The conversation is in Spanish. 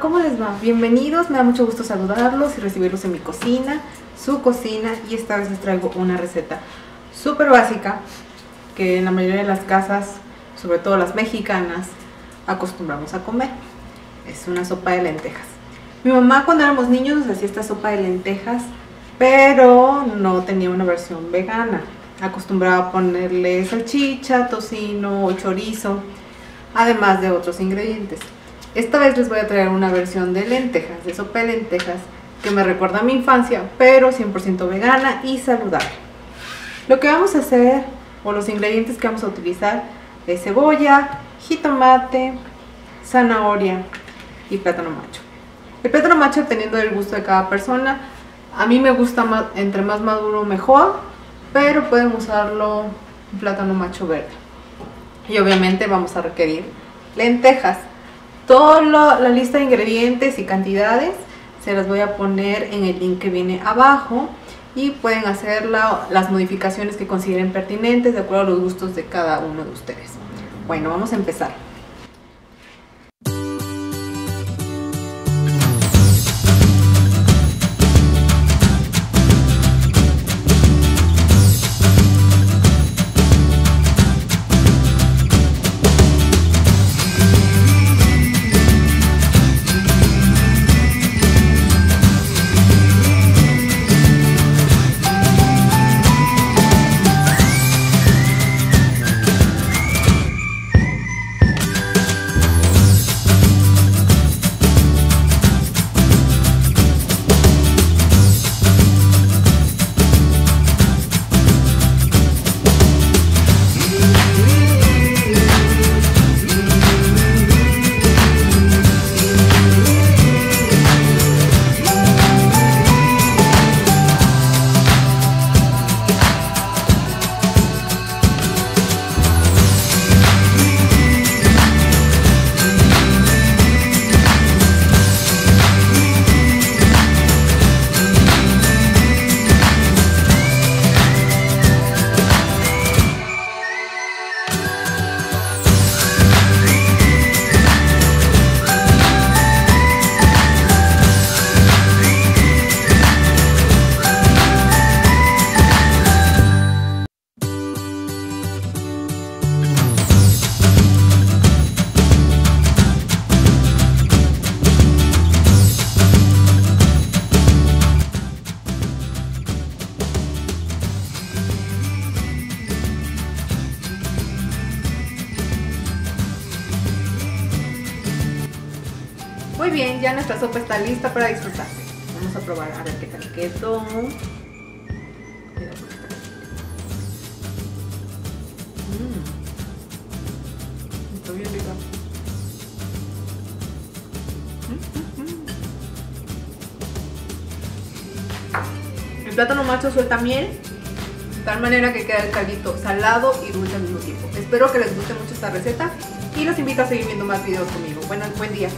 ¿cómo les va? Bienvenidos, me da mucho gusto saludarlos y recibirlos en mi cocina, su cocina y esta vez les traigo una receta súper básica que en la mayoría de las casas, sobre todo las mexicanas, acostumbramos a comer. Es una sopa de lentejas. Mi mamá cuando éramos niños nos hacía esta sopa de lentejas, pero no tenía una versión vegana. Acostumbraba ponerle salchicha, tocino o chorizo, además de otros ingredientes. Esta vez les voy a traer una versión de lentejas, de sopa de lentejas, que me recuerda a mi infancia, pero 100% vegana y saludable. Lo que vamos a hacer, o los ingredientes que vamos a utilizar, es cebolla, jitomate, zanahoria y plátano macho. El plátano macho, dependiendo del gusto de cada persona, a mí me gusta más, entre más maduro mejor, pero pueden usarlo un plátano macho verde. Y obviamente vamos a requerir lentejas. Toda la lista de ingredientes y cantidades se las voy a poner en el link que viene abajo y pueden hacer las modificaciones que consideren pertinentes de acuerdo a los gustos de cada uno de ustedes. Bueno, vamos a empezar. Muy bien, ya nuestra sopa está lista para disfrutarse. Vamos a probar a ver qué tal quedó. Mmm. Está bien rica. El plátano macho suelta miel, de tal manera que queda el caldito salado y dulce al mismo tiempo. Espero que les guste mucho esta receta y los invito a seguir viendo más videos conmigo. Bueno, buen día.